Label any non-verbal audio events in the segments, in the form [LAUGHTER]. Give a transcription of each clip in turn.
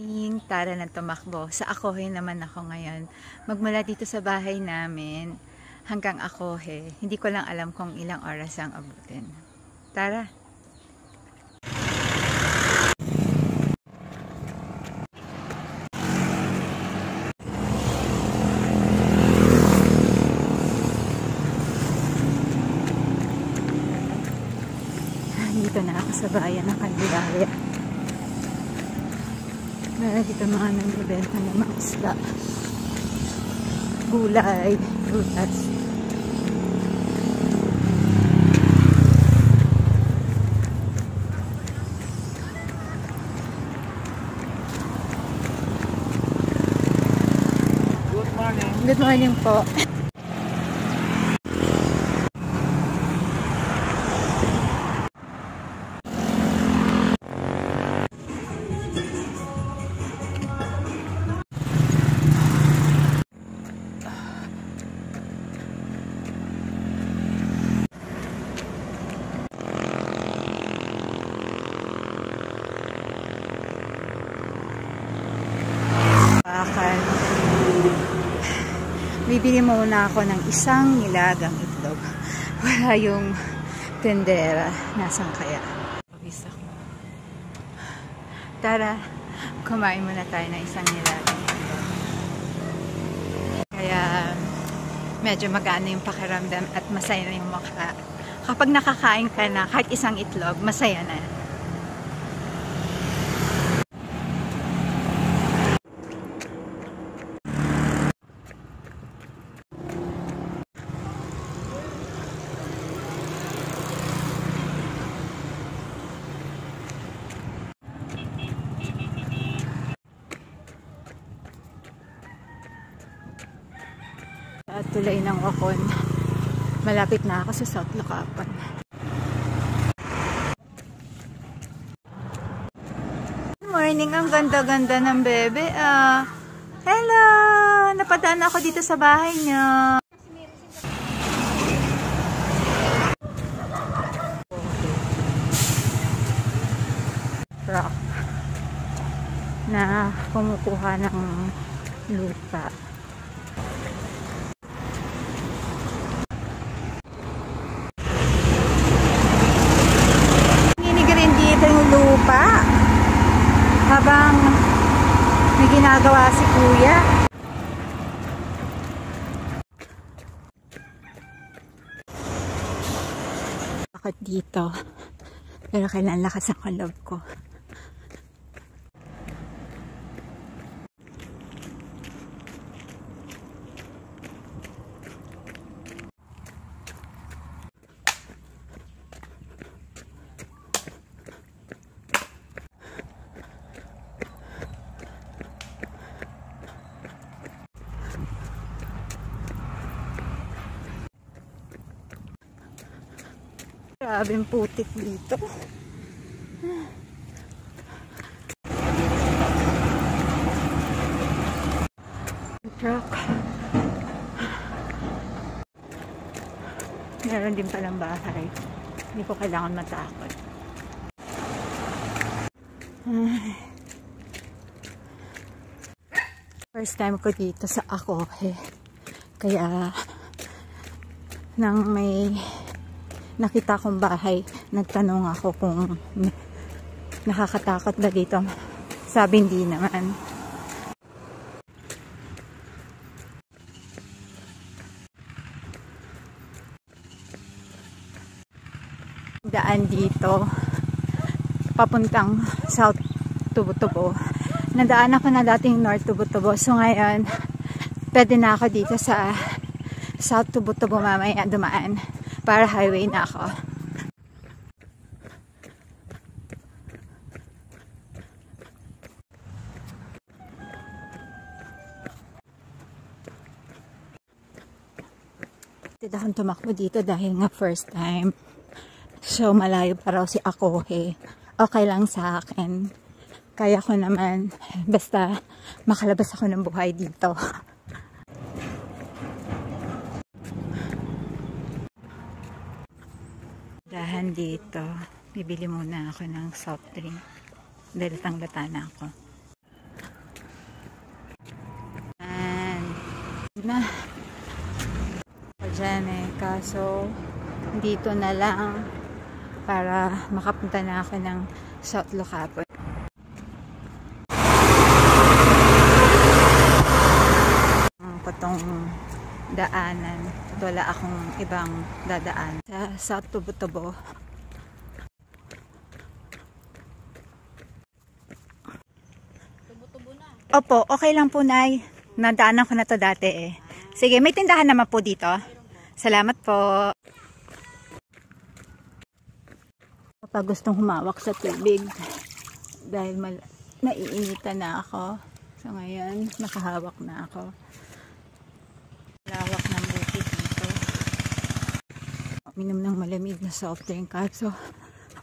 Ning tara na tumakbo. Sa Akohe naman ako ngayon. Magmula dito sa bahay namin hanggang Akohe. Hindi ko lang alam kung ilang oras ang abutin. Tara. Dito na ako sa bayan ng Candelaria. Meron dito mga nagbibenta ng mga isda. Gulay, prutas. Good morning. Good morning po. Bibili muna ako ng isang nilagang itlog. [LAUGHS] Wala yung tendera. Nasaan kaya? Pawis ako. Tara, kumain muna tayo ng isang nilagang itlog. Kaya medyo magana yung pakiramdam at masaya na yung mukha. Kapag nakakain ka na kahit isang itlog, masaya na. Tulay ng Wakon. Malapit na ako sa South Locapan. Good morning. Ang ganda-ganda ng bebe. Ah, hello! Napadaan ako dito sa bahay niyo. Rock na kumukuha ng lupa. Nginig rin dito yung lupa. Habang may ginagawa si kuya. Bakit dito? Pero kailan lakas ang loob ko. Grabe yung putik dito. Truck. Meron din palang bahay. Hindi ko kailangan matakot. First time ko dito sa Akohe. Kaya nang may nakita kong bahay, nagtanong ako kung nakakatakot ba dito. Sabi hindi naman. Daan dito papuntang South Tubutubo. Nadaan ako na dating North Tubutubo. So ngayon, pwede na ako dito sa South Tubutubo mamaya dumaan para highway na ako. Tidak akong tumakbo dito dahil nga first time. So, malayo pa raw si Akohe. Okay lang sa akin. Kaya ko naman, basta makalabas ako ng buhay dito. [LAUGHS] Dahan dito. Bibili muna ako ng soft drink. Dahil tanglata na ako. And, na. O dyan eh. Kaso, dito na lang para makapunta na ako ng South Lucapon. Daanan. Wala akong ibang dadaan. Sa South Tubo-Tubo. Opo, okay lang po, Nay. Nadaanan ko na to dati eh. Sige, may tindahan naman po dito. Salamat po. Kapag gustong humawak sa tubig, dahil mal naiinitan na ako. So ngayon, nakahawak na ako. Lawak ng bukid dito. Minom ng malamig na soft drink. So,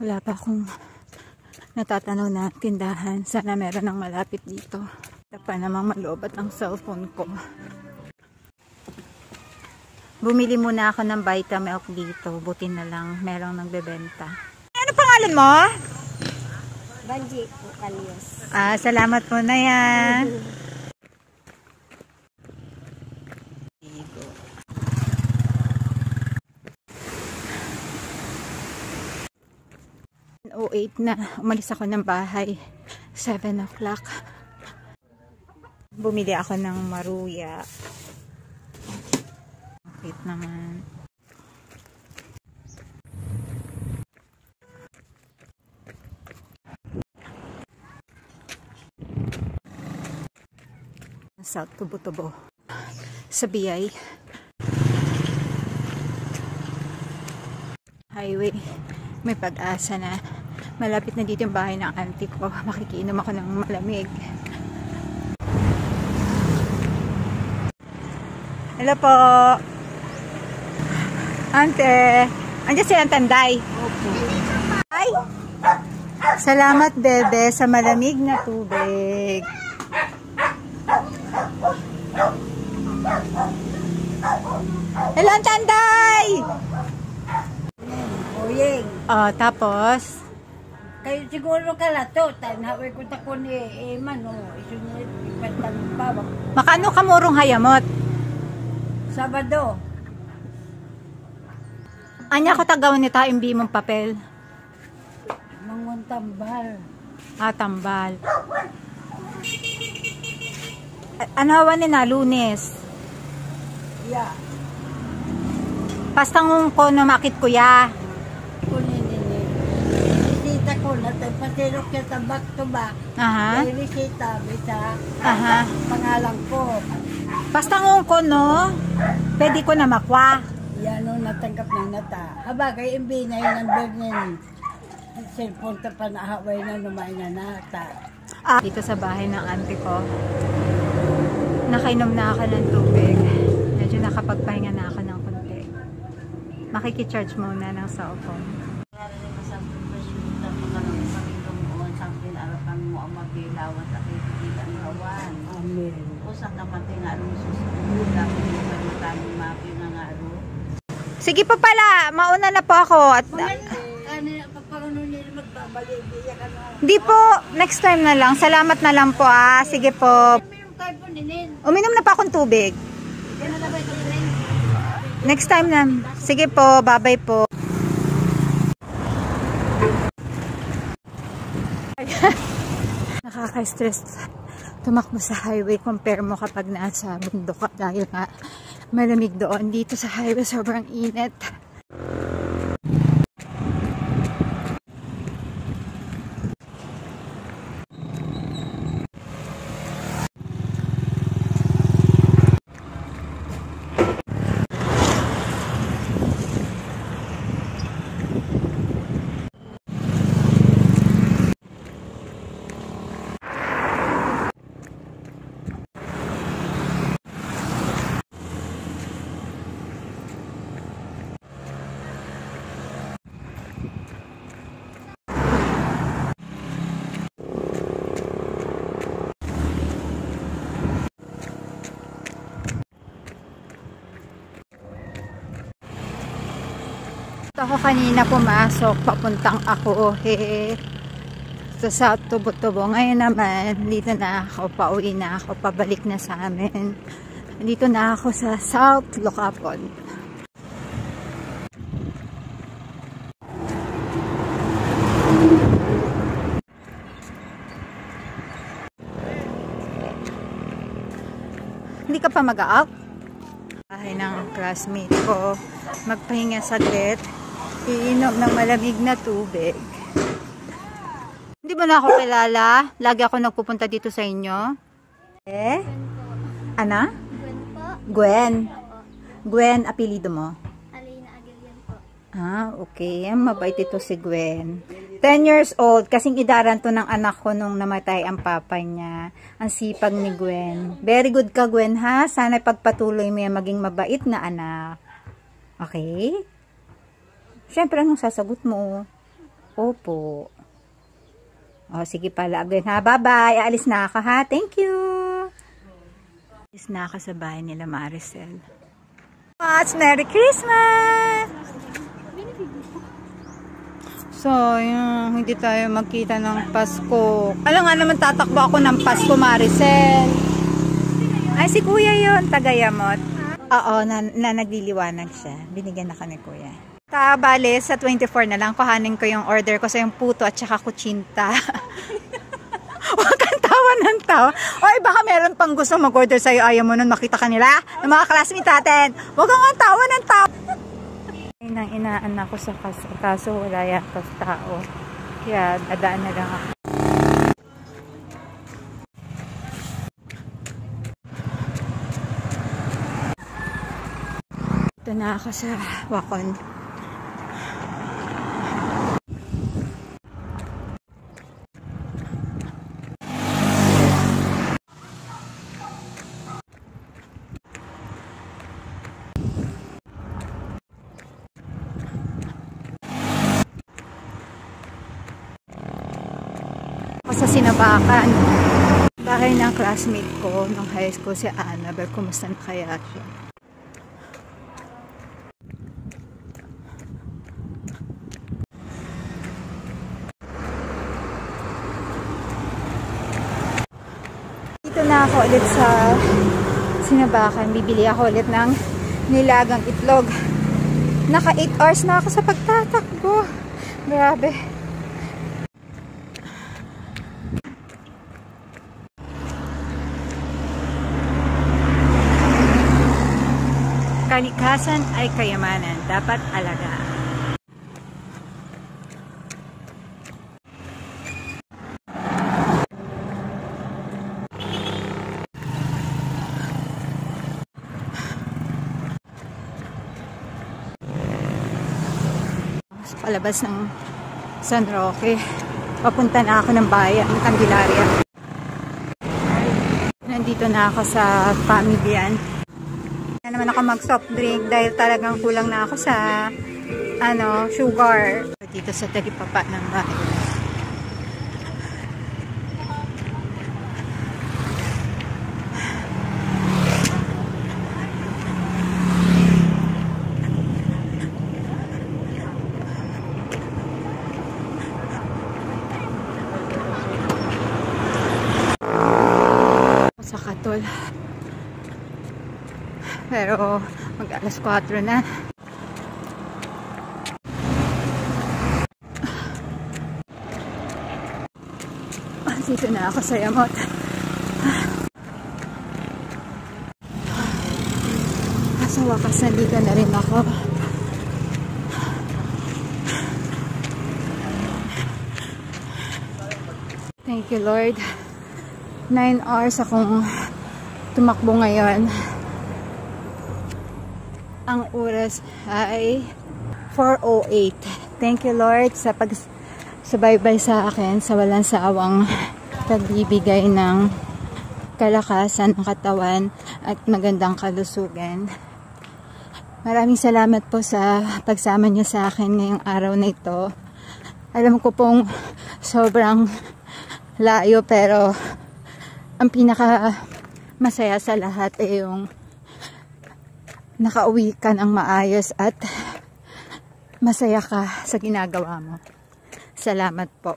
wala pa akong natatanaw na tindahan. Sana meron ng malapit dito. Ito pa namang malobat ang cellphone ko. Bumili muna ako ng Vitamilk dito. Buti na lang merong nagbebenta. Ano pangalan mo? Banji po, Kalios. Ah, salamat po na yan. [LAUGHS] 8 na. Umalis ako ng bahay. 7 o'clock. Bumili ako ng maruya. Wait naman. South Tubo-Tubo sa BI highway. May pag-asa na malapit na dito yung bahay ng auntie ko. Makikiinom ako ng malamig. Hello po. Ante. Andyan silang tanday ay salamat bebe sa malamig na tubig. Hello tanday Oyeng. oh tapos Kayo siguro ka na to. Tanaway ko ta ko ni Eman. O, isunod. Ipantan pa. makano kamurong hayamot Sabado. anya ko tagaw ni ta imbi mong papel Mangon tambal. Ah, tambal. A- Ano ba ni na lunes? Ya. Pastang ko no makit kuya. Na. Pasirok siya sa back to back. Aha. May bisita. Bisa. Aha. Pangalan ko. Pastang ko no, pwede ko na makwa. Yan o natanggap ng nata. Habagay imbi na yun ang Bernin. Cellphone ta pa na haway na numain na nata. Ah, dito sa bahay ng auntie ko. Nakainom na ako ng tubig. Medyo nakapagpahinga na ako ng konti. Makikicharge muna ng cellphone. Amen. Sige po pala, mauna na po ako. At, Ano biyak ano. di po, next time na lang. Salamat na lang po ah. Sige po. Uminom na pa akong tubig. Next time na. Sige po, bye-bye po. [LAUGHS] Nakaka-stress tumakbo sa highway compare mo kapag nasa bundok ka dahil nga malamig doon. Dito sa highway sobrang init. Ako kanina pumasok, papuntang ako eh, sa South Tubo-Tubo. Ngayon naman, dito na ako, pauwi na ako, pabalik na sa amin. Dito na ako sa South Locapon. Hindi ka pa mag-out? Bahay ng classmate ko. Magpahinga saglit. Iinom ng malamig na tubig. Hindi ba na ako kilala? Lagi ako nagpupunta dito sa inyo. Eh? Ana? Gwen po. Gwen. Gwen, apelido mo? Alina Agilian po. Ah, okay. Mabait ito si Gwen. 10 years old, kasing idaran to ng anak ko nung namatay ang papa niya. Ang sipag ni Gwen. Very good ka, Gwen, ha? Sana pagpatuloy mo yan maging mabait na anak. Okay? Siyempre, anong sasagot mo? Opo. O, sige pala, Gwen, ha? Bye-bye. Aalis na ako, ha? Thank you. Aalis na ako sa bahay nila, Maricel. Much Merry Christmas! So, yung hindi tayo magkita ng Pasko. Alam nga naman tatakbo ako ng Pasko, Maricel. Ay, si Kuya yon tagayamot. Oo, na, na nagliliwanag siya. Binigyan ako ni Kuya. Ta, bale, sa 24 na lang, kuhanin ko yung order ko sa yung puto at saka kutsinta. [LAUGHS] Huwag kang tawa ng tawa. Oy, baka meron pang gusto mag-order sa'yo. Ayaw mo nun makita kanila ng mga classmate natin. Huwag kang tawa ng tawa. Nang inaan ako sa kaso, kaso wala yata tao. Kaya dadaan na lang ako. Ito na ako sa Wakon. Ako sa Sinabakan. Bahay ng classmate ko nung high school si Annabel. Kumusta na kaya siya? Dito na ako ulit sa Sinabakan. Bibili ako ulit ng nilagang itlog. Naka 8 hours na ako sa pagtatakbo. Grabe. Kalikasan ay kayamanan, dapat alagaan. Palabas ng San Roque, papunta na ako ng bayan, ng Candelaria. Nandito na ako sa Pamilyan. Na naman ako mag soft drink dahil talagang kulang na ako sa ano, sugar. Dito sa tagipapa ng bahay. sa Katol. Pero mag alas 4 na. Dito na ako sa Yamot. Sa wakas nandito na rin ako. Thank you Lord. 9 hours akong tumakbo ngayon. Ang oras ay 4.08. Thank you Lord sa pagsubaybay sa akin sa walang sawang pagbibigay ng kalakasan ng katawan at magandang kalusugan. Maraming salamat po sa pagsama niyo sa akin ngayong araw na ito. Alam ko pong sobrang layo pero ang pinaka masaya sa lahat ay yung nakauwi ka ng maayos at masaya ka sa ginagawa mo. Salamat po.